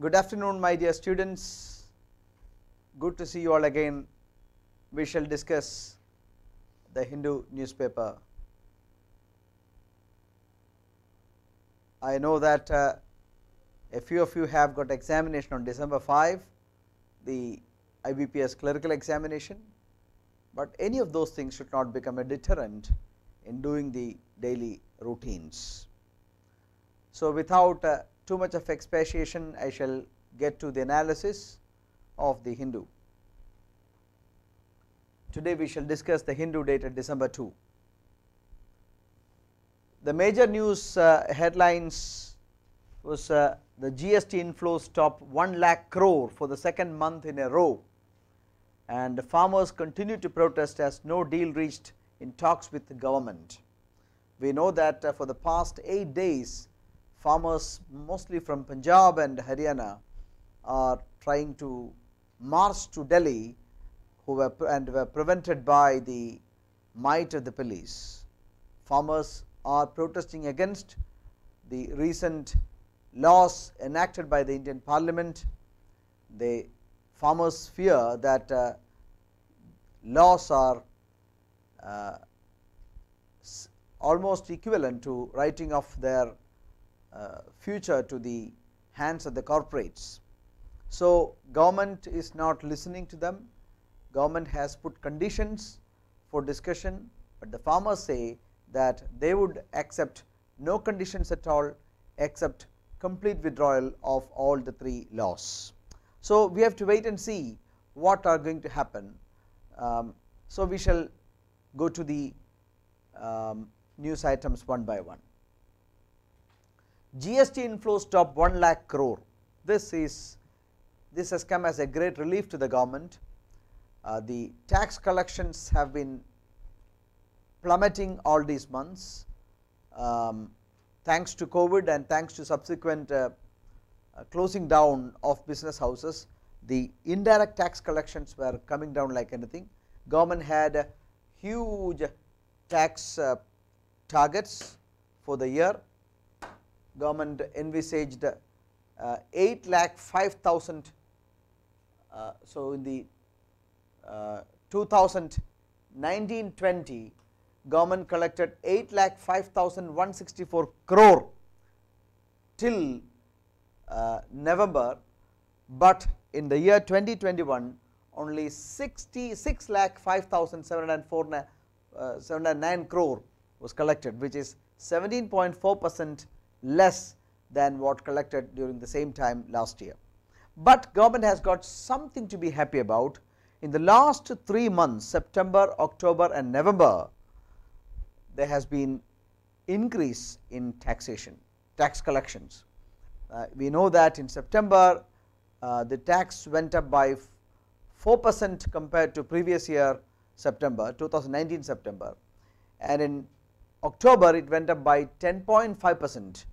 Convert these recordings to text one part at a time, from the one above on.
Good afternoon, my dear students. Good to see you all again. We shall discuss the Hindu newspaper. I know that uh, a few of you have got examination on December 5, the IBPS clerical examination, but any of those things should not become a deterrent in doing the daily routines. So, without uh, too much of expatiation, I shall get to the analysis of the Hindu. Today, we shall discuss the Hindu dated December 2. The major news uh, headlines was uh, the GST inflows top 1 lakh crore for the second month in a row and farmers continue to protest as no deal reached in talks with the government. We know that uh, for the past 8 days farmers mostly from Punjab and Haryana are trying to march to Delhi who were and were prevented by the might of the police. Farmers are protesting against the recent laws enacted by the Indian Parliament. The farmers fear that uh, laws are uh, almost equivalent to writing off their future to the hands of the corporates. So, government is not listening to them, government has put conditions for discussion, but the farmers say that they would accept no conditions at all except complete withdrawal of all the three laws. So, we have to wait and see what are going to happen. Um, so, we shall go to the um, news items one by one. GST inflows top 1 lakh crore. This is this has come as a great relief to the government. Uh, the tax collections have been plummeting all these months um, thanks to COVID and thanks to subsequent uh, uh, closing down of business houses. The indirect tax collections were coming down like anything. Government had huge tax uh, targets for the year government envisaged uh, 8 lakh 5000 uh, so in the uh, 2019 20 government collected 8 lakh 5164 crore till uh, November, but in the year 2021 only 66 lakh 5704 uh, 709 crore was collected which is 17.4 percent less than what collected during the same time last year. But government has got something to be happy about in the last 3 months September, October and November there has been increase in taxation tax collections. Uh, we know that in September uh, the tax went up by 4 percent compared to previous year September 2019 September and in October it went up by 10.5 percent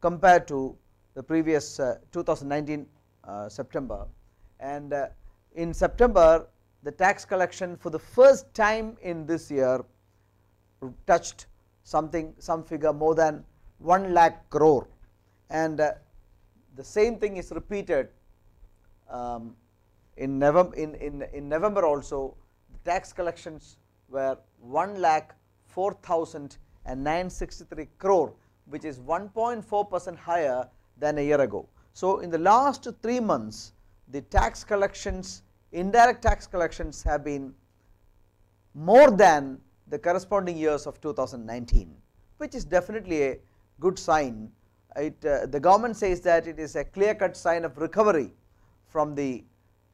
compared to the previous uh, 2019 uh, September. And uh, in September the tax collection for the first time in this year touched something some figure more than 1 lakh crore. And uh, the same thing is repeated um, in November in, in, in November also the tax collections were 1 lakh 4063 crore which is 1.4 percent higher than a year ago. So, in the last 3 months the tax collections indirect tax collections have been more than the corresponding years of 2019 which is definitely a good sign. It, uh, the government says that it is a clear cut sign of recovery from the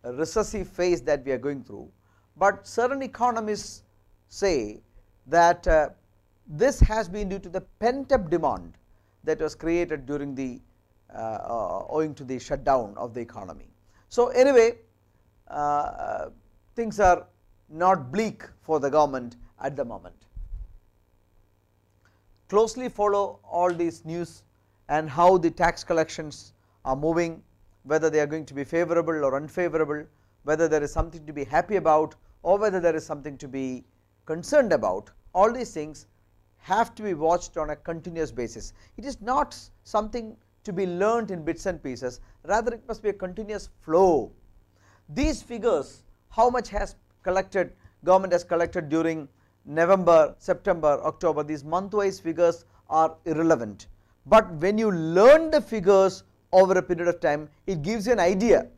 recessive phase that we are going through, but certain economists say that uh, this has been due to the pent up demand that was created during the uh, uh, owing to the shutdown of the economy. So, anyway uh, things are not bleak for the government at the moment. Closely follow all these news and how the tax collections are moving whether they are going to be favorable or unfavorable, whether there is something to be happy about or whether there is something to be concerned about all these things have to be watched on a continuous basis. It is not something to be learnt in bits and pieces, rather it must be a continuous flow. These figures, how much has collected, government has collected during November, September, October, these month wise figures are irrelevant. But when you learn the figures over a period of time, it gives you an idea.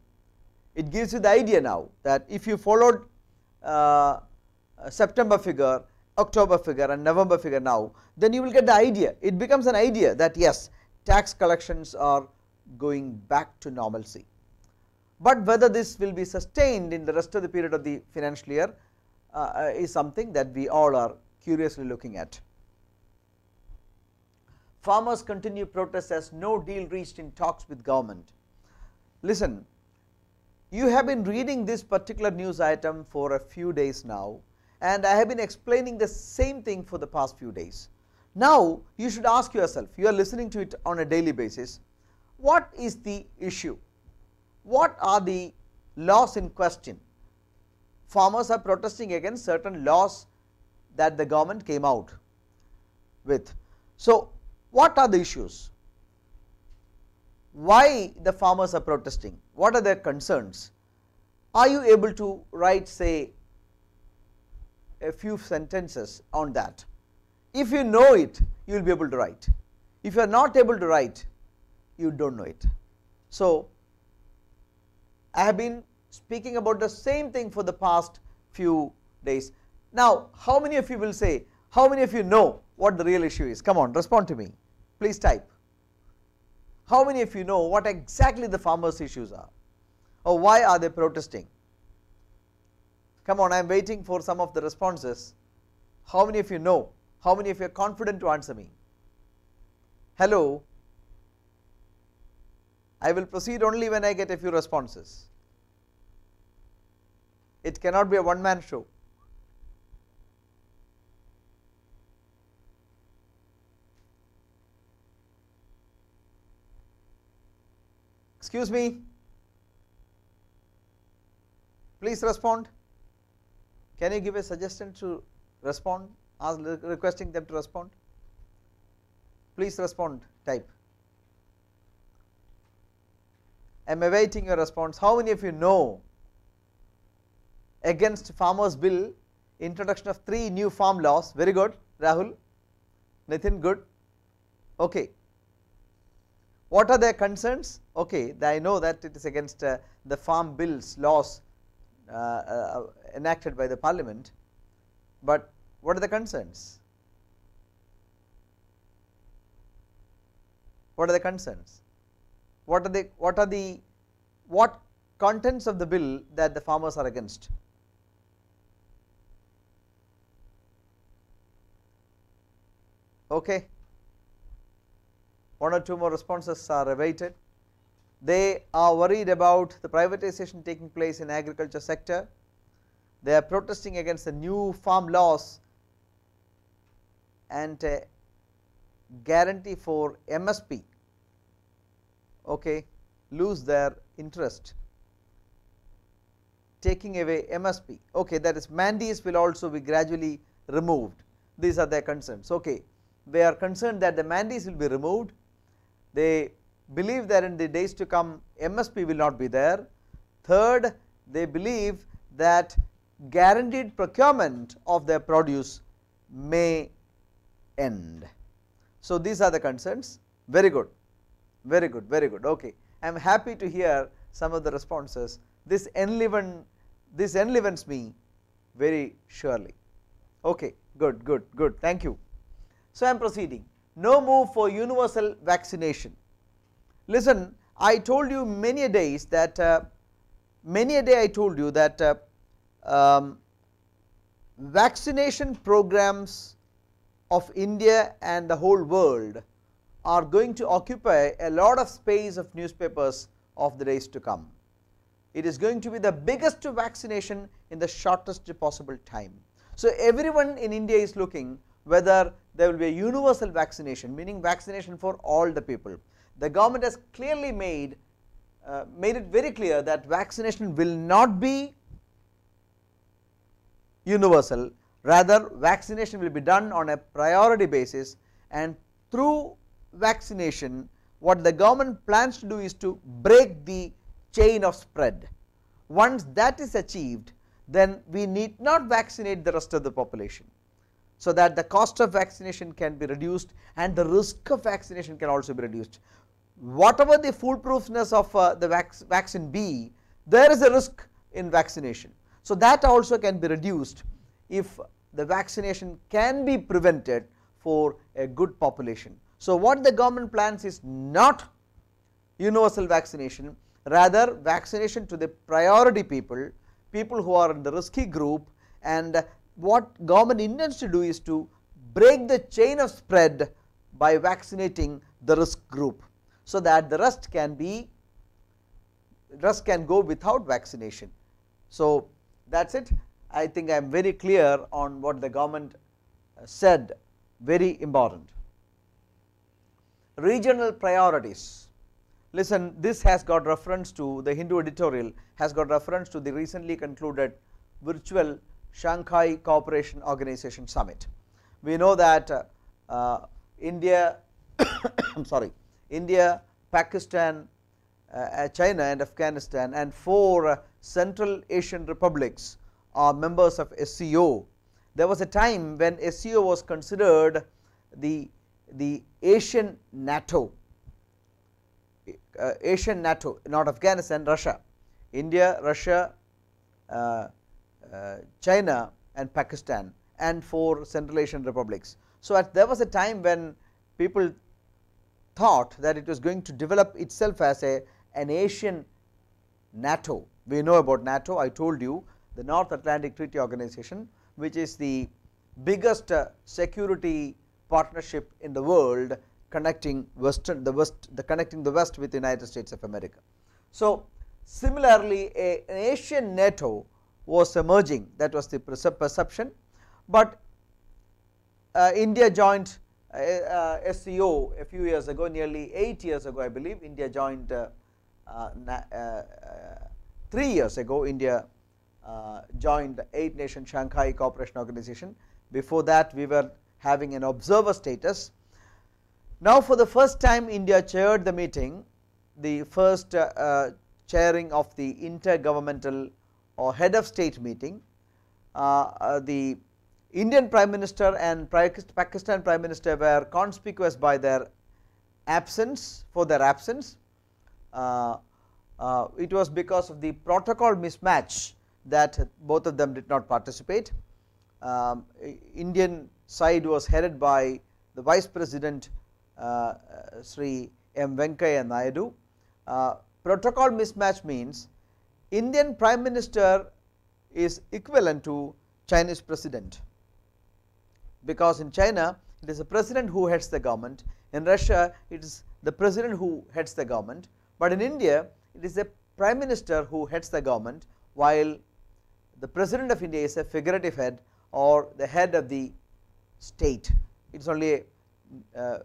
It gives you the idea now that if you followed uh, September figure, October figure and November figure now, then you will get the idea. It becomes an idea that yes, tax collections are going back to normalcy. But whether this will be sustained in the rest of the period of the financial year uh, is something that we all are curiously looking at. Farmers continue protests as no deal reached in talks with government. Listen, you have been reading this particular news item for a few days now and I have been explaining the same thing for the past few days. Now, you should ask yourself, you are listening to it on a daily basis, what is the issue? What are the laws in question? Farmers are protesting against certain laws that the government came out with. So, what are the issues? Why the farmers are protesting? What are their concerns? Are you able to write say a few sentences on that? If you know it, you will be able to write. If you are not able to write, you do not know it. So, I have been speaking about the same thing for the past few days. Now, how many of you will say, how many of you know what the real issue is? Come on, respond to me. Please type. How many of you know what exactly the farmers' issues are? Or why are they protesting? Come on, I am waiting for some of the responses. How many of you know? How many of you are confident to answer me? Hello? I will proceed only when I get a few responses. It cannot be a one man show. Excuse me, please respond. Can you give a suggestion to respond, ask requesting them to respond? Please respond, type. I am awaiting your response. How many of you know against farmers bill introduction of three new farm laws? Very good, Rahul, Nathan, good. Okay. What are their concerns? Okay, I know that it is against uh, the farm bills laws Uh, uh, uh, enacted by the parliament, but what are the concerns? What are the concerns? What are the what are the what contents of the bill that the farmers are against? Okay. One or two more responses are awaited. They are worried about the privatization taking place in agriculture sector. They are protesting against the new farm laws and guarantee for MSP okay, lose their interest. Taking away MSP okay that is mandis will also be gradually removed. These are their concerns okay. They are concerned that the mandis will be removed. They believe that in the days to come MSP will not be there. Third, they believe that guaranteed procurement of their produce may end. So, these are the concerns. Very good, very good, very good. Ok. I am happy to hear some of the responses. This enliven this enlivens me very surely. Ok good good good. Thank you. So, I am proceeding. No move for universal vaccination Listen, I told you many a days that uh, many a day I told you that uh, um, vaccination programs of India and the whole world are going to occupy a lot of space of newspapers of the days to come. It is going to be the biggest vaccination in the shortest possible time. So, everyone in India is looking whether there will be a universal vaccination meaning vaccination for all the people the government has clearly made uh, made it very clear that vaccination will not be universal rather vaccination will be done on a priority basis and through vaccination what the government plans to do is to break the chain of spread. Once that is achieved, then we need not vaccinate the rest of the population. So, that the cost of vaccination can be reduced and the risk of vaccination can also be reduced. Whatever the foolproofness of uh, the vac vaccine be, there is a risk in vaccination. So, that also can be reduced if the vaccination can be prevented for a good population. So, what the government plans is not universal vaccination, rather vaccination to the priority people, people who are in the risky group and what government intends to do is to break the chain of spread by vaccinating the risk group. So, that the rust can be rest can go without vaccination. So, that is it I think I am very clear on what the government said very important. Regional priorities listen this has got reference to the Hindu editorial has got reference to the recently concluded virtual Shanghai Cooperation Organization Summit. We know that uh, uh, India I am sorry India, Pakistan, uh, China and Afghanistan and four uh, Central Asian republics are members of SCO. There was a time when SCO was considered the, the Asian NATO, uh, Asian NATO not Afghanistan, Russia, India, Russia, uh, uh, China and Pakistan and four Central Asian republics. So, at there was a time when people thought that it was going to develop itself as a an Asian NATO. We know about NATO I told you the North Atlantic Treaty Organization which is the biggest uh, security partnership in the world connecting western the west the connecting the west with the United States of America. So, similarly a, an Asian NATO was emerging that was the perception, but uh, India joined uh, SCO a few years ago nearly 8 years ago I believe India joined uh, uh, 3 years ago India joined the 8 nation Shanghai Cooperation Organization before that we were having an observer status. Now for the first time India chaired the meeting the first chairing of the intergovernmental or head of state meeting, uh, uh, the Indian Prime Minister and Pakistan Prime Minister were conspicuous by their absence for their absence. Uh, uh, it was because of the protocol mismatch that both of them did not participate. Um, Indian side was headed by the Vice President uh, Sri M. Venkaiah Naidu. Uh, protocol mismatch means Indian Prime Minister is equivalent to Chinese President, because in China it is the President who heads the government, in Russia it is the President who heads the government, but in India it is the Prime Minister who heads the government, while the President of India is a figurative head or the head of the state, it is only a, uh,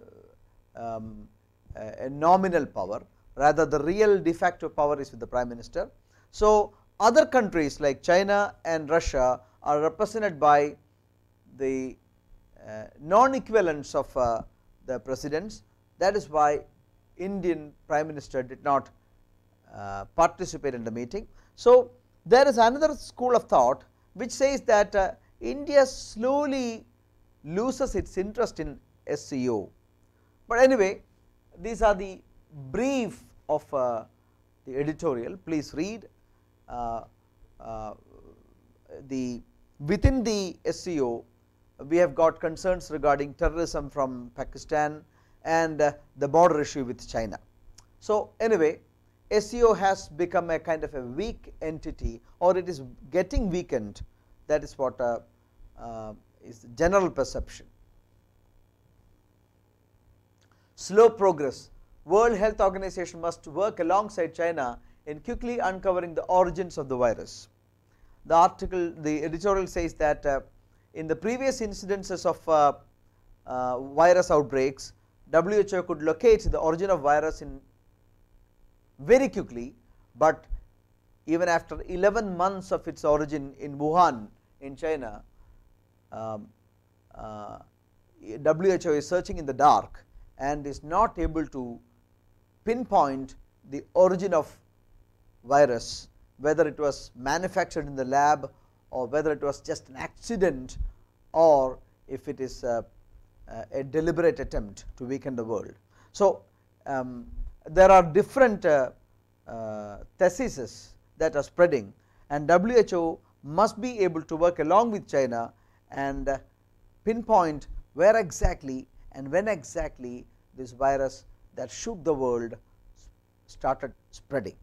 um, a nominal power. Rather the real de facto power is with the Prime Minister. So, other countries like China and Russia are represented by the uh, non-equivalence of uh, the presidents. That is why Indian prime minister did not uh, participate in the meeting. So, there is another school of thought which says that India slowly loses its interest in SCO, but anyway these are the brief of uh, the editorial. Please read uh, uh, the within the SCO we have got concerns regarding terrorism from Pakistan and uh, the border issue with China. So, anyway SCO has become a kind of a weak entity or it is getting weakened that is what uh, uh, is general perception. Slow progress World Health Organization must work alongside China in quickly uncovering the origins of the virus. The article, the editorial says that uh, in the previous incidences of uh, uh, virus outbreaks, WHO could locate the origin of virus in very quickly, but even after 11 months of its origin in Wuhan in China, um, uh, WHO is searching in the dark and is not able to pinpoint the origin of virus, whether it was manufactured in the lab or whether it was just an accident or if it is a, a deliberate attempt to weaken the world. So, um, there are different uh, uh, theses that are spreading and WHO must be able to work along with China and uh, pinpoint where exactly and when exactly this virus that shook the world started spreading.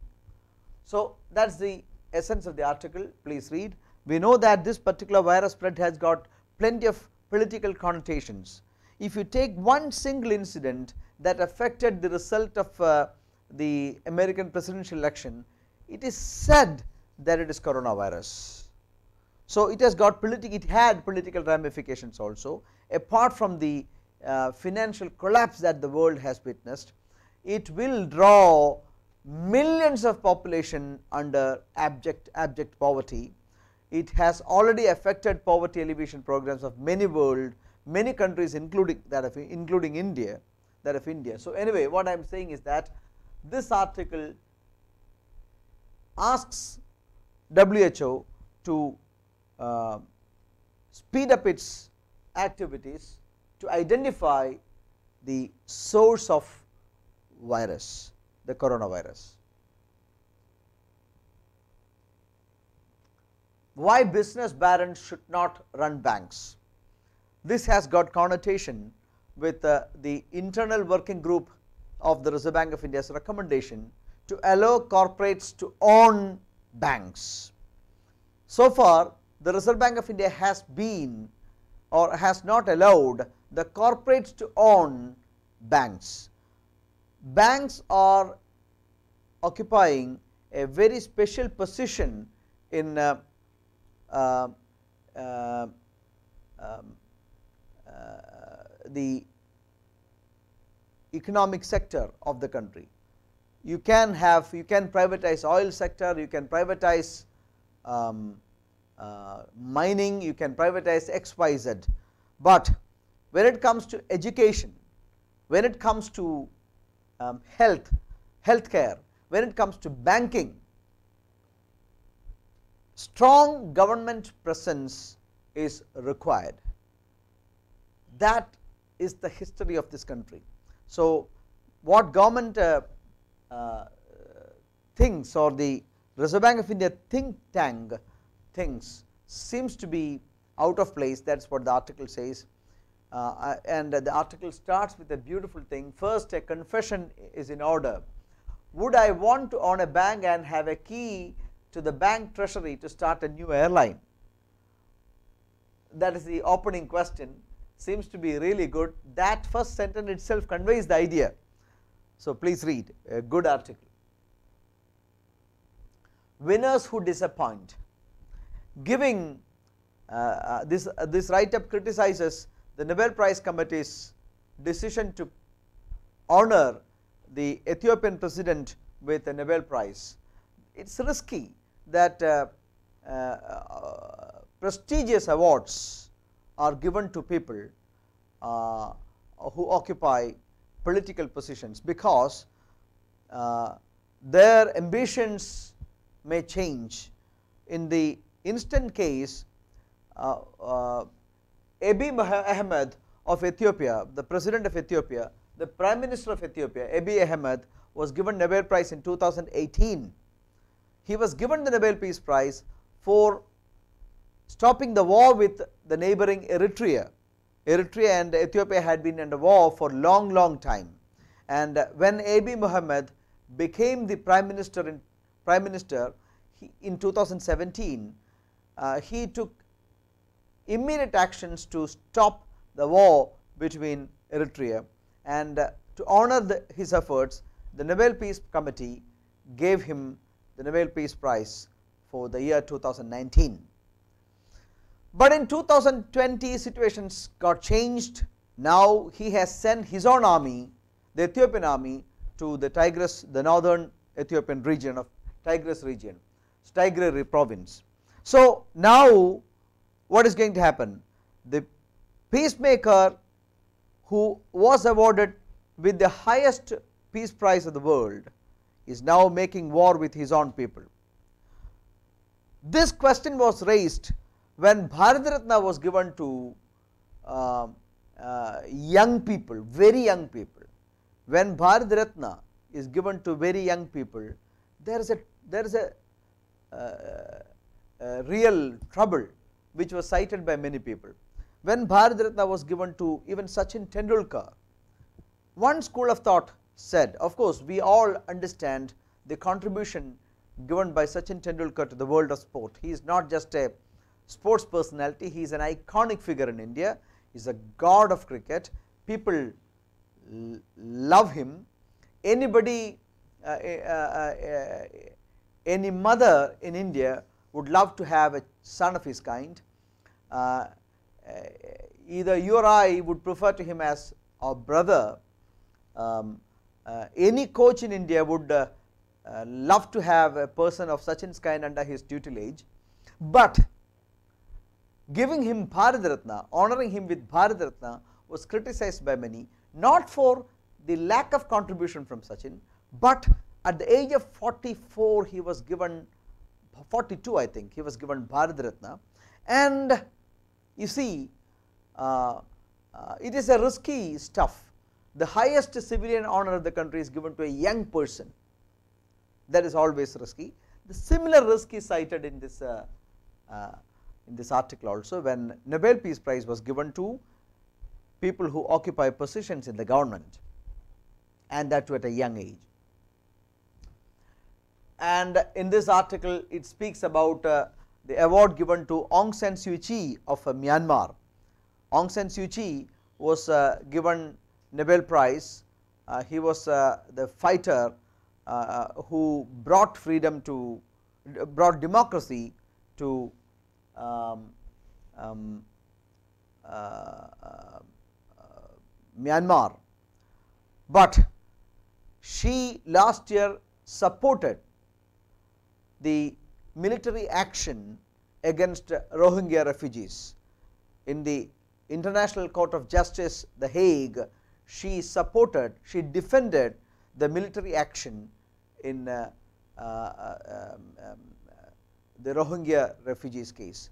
So, that is the essence of the article please read. We know that this particular virus spread has got plenty of political connotations. If you take one single incident that affected the result of uh, the American presidential election, it is said that it is coronavirus. So, it has got political, it had political ramifications also apart from the uh, financial collapse that the world has witnessed, it will draw millions of population under abject, abject poverty. It has already affected poverty alleviation programs of many world, many countries including that of including India, that of India. So, anyway what I am saying is that this article asks WHO to uh, speed up its activities to identify the source of virus, the coronavirus. Why business barons should not run banks? This has got connotation with uh, the internal working group of the Reserve Bank of India's recommendation to allow corporates to own banks. So far the Reserve Bank of India has been or has not allowed the corporates to own banks. Banks are occupying a very special position in uh, um, uh, the economic sector of the country. You can have you can privatize oil sector, you can privatize um, uh, mining, you can privatize X, Y, Z, but when it comes to education, when it comes to um, health, healthcare, when it comes to banking, strong government presence is required. That is the history of this country. So, what government uh, uh, thinks or the Reserve Bank of India think tank thinks seems to be out of place that is what the article says uh, and the article starts with a beautiful thing first a confession is in order would I want to own a bank and have a key to the bank treasury to start a new airline that is the opening question seems to be really good that first sentence itself conveys the idea. So, please read a good article. Winners who disappoint giving uh, uh, this, uh, this write up criticizes the Nobel Prize Committee's decision to honor the Ethiopian president with a Nobel Prize. It is risky that uh, uh, prestigious awards are given to people uh, who occupy political positions, because their ambitions may change in the instant case uh, uh, Abiy Ahmed of Ethiopia, the president of Ethiopia, the prime minister of Ethiopia Abiy Ahmed was given Nobel Prize in 2018. He was given the Nobel Peace Prize for stopping the war with the neighboring Eritrea. Eritrea and Ethiopia had been under war for long long time and when Abiy Mohammed became the prime minister in prime minister he, in 2017 uh, he took immediate actions to stop the war between Eritrea and uh, to honor the, his efforts the Nobel Peace Committee gave him the Nobel Peace Prize for the year 2019. But in 2020 situations got changed now he has sent his own army the Ethiopian army to the Tigris the northern Ethiopian region of Tigris region Tigray province so, now what is going to happen? The peacemaker who was awarded with the highest Peace Prize of the world is now making war with his own people. This question was raised when Bharatratna was given to uh, uh, young people, very young people. When Bharatratna is given to very young people, there is a there is a, uh, a real trouble which was cited by many people. When Bharatratna was given to even Sachin Tendulkar, one school of thought said, of course, we all understand the contribution given by Sachin Tendulkar to the world of sport. He is not just a sports personality, he is an iconic figure in India, he is a god of cricket, people love him. Anybody, uh, uh, uh, any mother in India would love to have a son of his kind. Uh, uh, either you or I would prefer to him as our brother. Um, any coach in India would love to have a person of Sachin's kind under his tutelage, but giving him Bharat honoring him with Bharat was criticized by many, not for the lack of contribution from Sachin, but at the age of 44 he was given 42 I think he was given Bharat and you see uh, uh, it is a risky stuff. The highest civilian honor of the country is given to a young person that is always risky. The similar risk is cited in this uh, uh in this article also when Nobel Peace Prize was given to people who occupy positions in the government and that too at a young age. And in this article it speaks about uh, the award given to Aung San Suu Kyi of Myanmar. Aung San Suu Kyi was uh, given Nobel Prize, uh, he was uh, the fighter uh, who brought freedom to, brought democracy to um, um, Myanmar, but she last year supported the military action against Rohingya refugees. In the International Court of Justice, The Hague, she supported, she defended the military action in uh, uh, um, um, the Rohingya refugees case.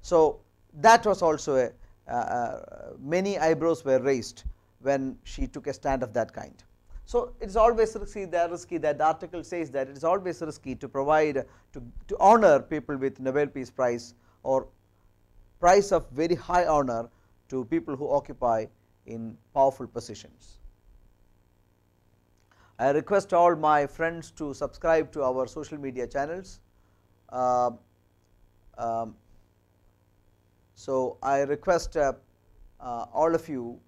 So, that was also a uh, uh many eyebrows were raised when she took a stand of that kind. So, it is always risky that risky that the article says that it is always risky to provide to, to honor people with Nobel Peace Prize or prize of very high honor to people who occupy in powerful positions. I request all my friends to subscribe to our social media channels. Uh, um, so, I request uh, uh, all of you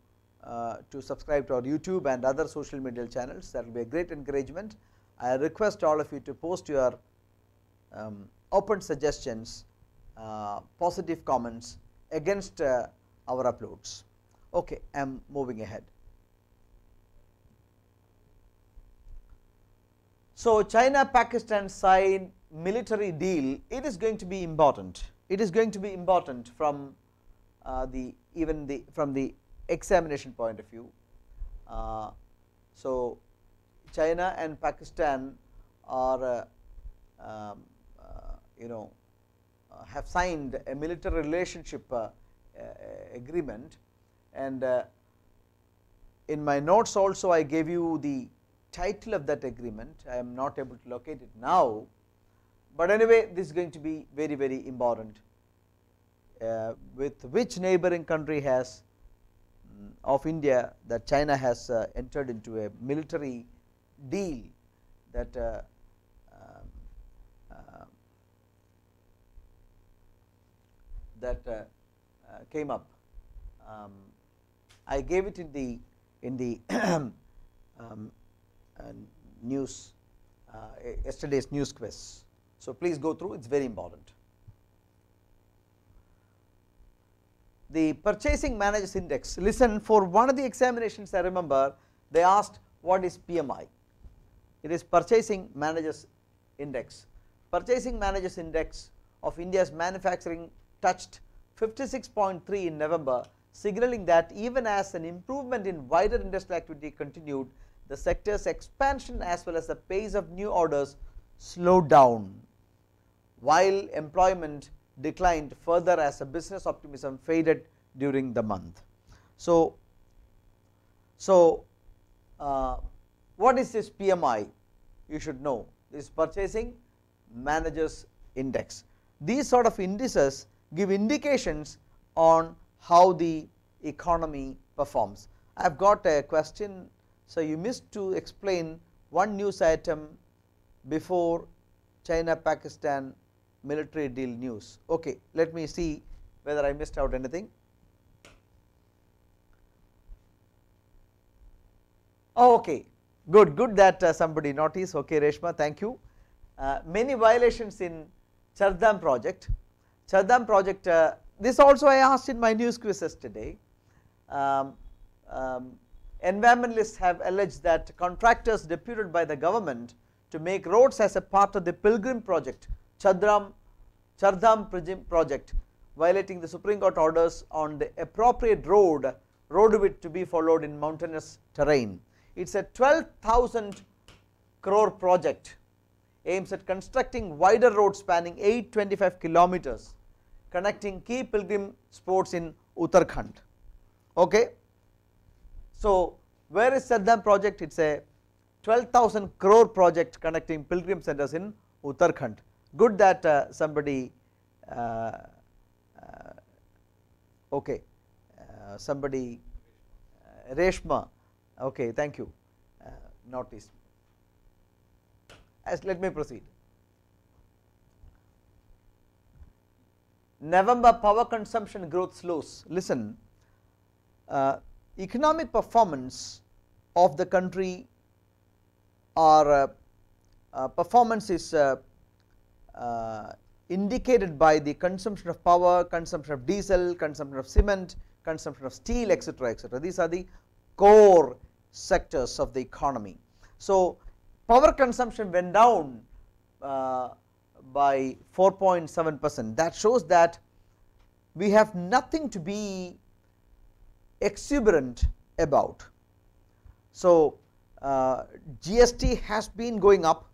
uh, to subscribe to our YouTube and other social media channels that will be a great encouragement. I request all of you to post your um, open suggestions, uh, positive comments against uh, our uploads. Okay, I am moving ahead. So, China Pakistan signed military deal, it is going to be important. It is going to be important from uh, the even the from the examination point of view. Uh, so, China and Pakistan are uh, um, uh, you know uh, have signed a military relationship uh, agreement and in my notes also I gave you the title of that agreement I am not able to locate it now, but anyway this is going to be very very important uh, with which neighboring country has of India that China has uh, entered into a military deal that uh, um, uh, that uh, uh, came up. Um, I gave it in the in the um, uh, news yesterday's news quiz. So, please go through it is very important. the purchasing managers index listen for one of the examinations I remember they asked what is PMI it is purchasing managers index purchasing managers index of India's manufacturing touched 56.3 in November signaling that even as an improvement in wider industrial activity continued the sector's expansion as well as the pace of new orders slowed down, while employment declined further as the business optimism faded during the month. So, so uh, what is this PMI? You should know this purchasing managers index. These sort of indices give indications on how the economy performs. I have got a question. So, you missed to explain one news item before China Pakistan military deal news. Okay, let me see whether I missed out anything. Oh, okay, good, good that uh, somebody noticed. Okay, Reshma, thank you. Uh, many violations in Chardham project. Chardham project, uh, this also I asked in my news quiz yesterday. Um, um, environmentalists have alleged that contractors deputed by the government to make roads as a part of the pilgrim project, Chadram, Chardham project violating the Supreme Court orders on the appropriate road, road width to be followed in mountainous terrain. It is a 12,000 crore project aims at constructing wider roads spanning 825 kilometers connecting key pilgrim spots in Uttarakhand. Okay. So, where is Chardham project? It is a 12,000 crore project connecting pilgrim centers in Uttarakhand. Good that uh, somebody, uh, uh, okay, uh, somebody, uh, Reshma, okay, thank you, uh, noticed. As let me proceed. November power consumption growth slows. Listen, economic performance of the country or uh, uh, performance is uh, indicated by the consumption of power, consumption of diesel, consumption of cement, consumption of steel etc., etc. These are the core sectors of the economy. So, power consumption went down uh, by 4.7 percent. That shows that we have nothing to be exuberant about. So, uh, GST has been going up,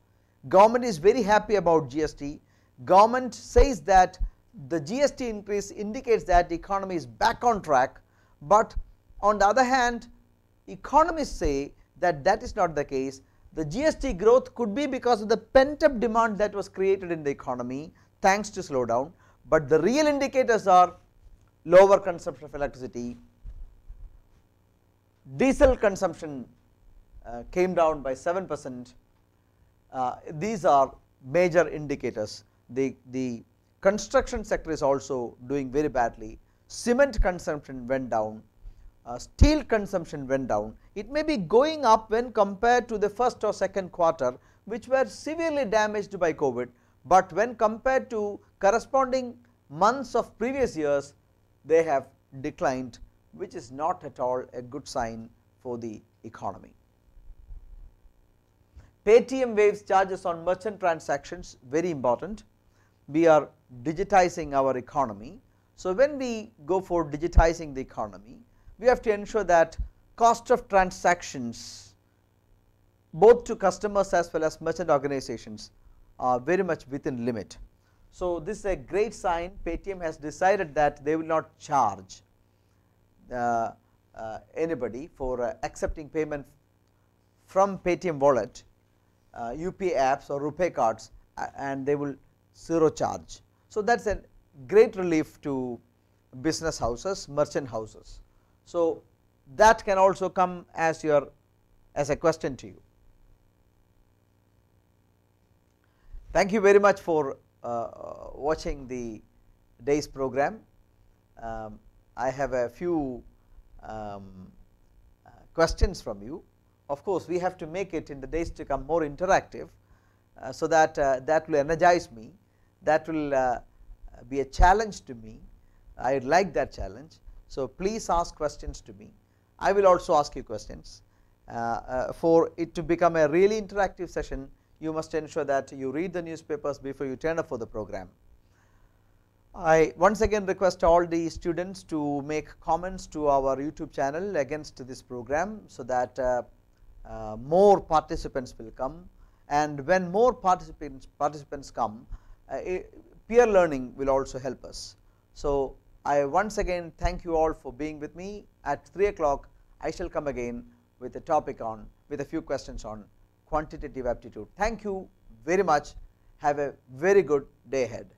government is very happy about GST, government says that the GST increase indicates that the economy is back on track, but on the other hand economists say that that is not the case, the GST growth could be because of the pent up demand that was created in the economy thanks to slowdown, but the real indicators are lower consumption of electricity, diesel consumption uh, came down by 7 percent. Uh, these are major indicators. The, the construction sector is also doing very badly. Cement consumption went down, uh, steel consumption went down. It may be going up when compared to the first or second quarter which were severely damaged by COVID, but when compared to corresponding months of previous years they have declined which is not at all a good sign for the economy. Paytm waives charges on merchant transactions very important. We are digitizing our economy. So, when we go for digitizing the economy, we have to ensure that cost of transactions both to customers as well as merchant organizations are very much within limit. So, this is a great sign Paytm has decided that they will not charge uh, uh, anybody for uh, accepting payment from Paytm wallet UPI apps or RuPay cards and they will zero charge. So, that is a great relief to business houses, merchant houses. So, that can also come as your as a question to you. Thank you very much for uh, watching the day's program. Um, I have a few um, uh, questions from you. Of course, we have to make it in the days to come more interactive, uh, so that uh, that will energize me, that will uh, be a challenge to me. I like that challenge. So, please ask questions to me. I will also ask you questions. Uh, uh, for it to become a really interactive session, you must ensure that you read the newspapers before you turn up for the program. I once again request all the students to make comments to our YouTube channel against this program, so that uh, uh, more participants will come and when more participants participants come uh, peer learning will also help us. So, I once again thank you all for being with me at 3 o'clock I shall come again with a topic on with a few questions on quantitative aptitude. Thank you very much have a very good day ahead.